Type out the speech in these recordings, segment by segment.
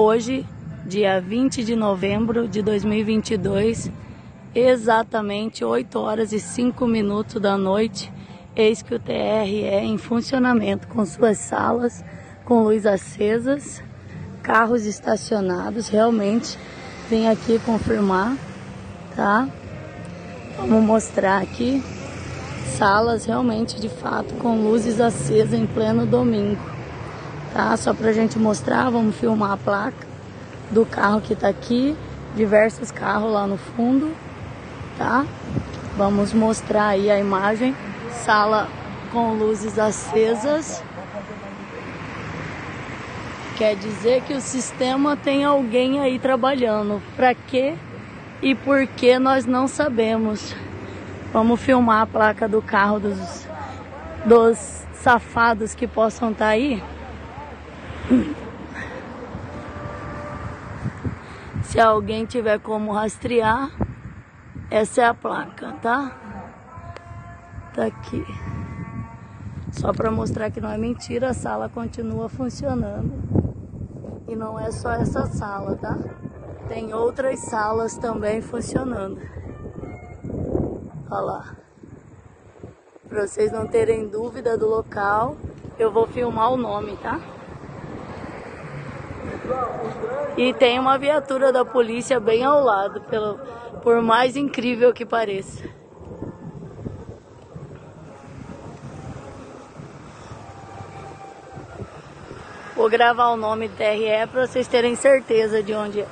Hoje, dia 20 de novembro de 2022, exatamente 8 horas e 5 minutos da noite, eis que o TR é em funcionamento com suas salas, com luz acesas, carros estacionados, realmente vim aqui confirmar, tá? Vamos mostrar aqui salas realmente de fato com luzes acesas em pleno domingo tá? Só pra gente mostrar, vamos filmar a placa do carro que tá aqui, diversos carros lá no fundo, tá? Vamos mostrar aí a imagem, sala com luzes acesas. Quer dizer que o sistema tem alguém aí trabalhando. Para quê e por que nós não sabemos. Vamos filmar a placa do carro dos, dos safados que possam estar tá aí. Se alguém tiver como rastrear, essa é a placa, tá? Tá aqui. Só para mostrar que não é mentira, a sala continua funcionando. E não é só essa sala, tá? Tem outras salas também funcionando. Olha lá. Para vocês não terem dúvida do local, eu vou filmar o nome, tá? E tem uma viatura da polícia bem ao lado, pelo, por mais incrível que pareça. Vou gravar o nome TRE para vocês terem certeza de onde é.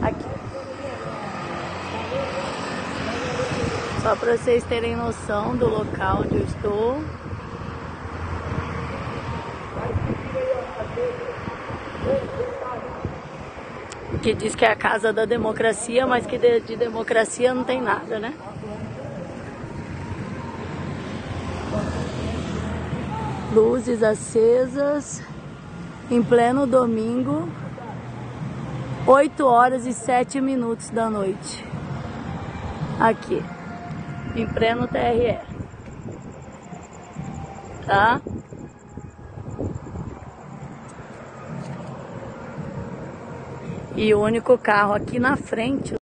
Aqui. Só para vocês terem noção do local onde eu estou. Que diz que é a casa da democracia, mas que de, de democracia não tem nada, né? Luzes acesas em pleno domingo, 8 horas e 7 minutos da noite. Aqui em pleno TRE. Tá? E o único carro aqui na frente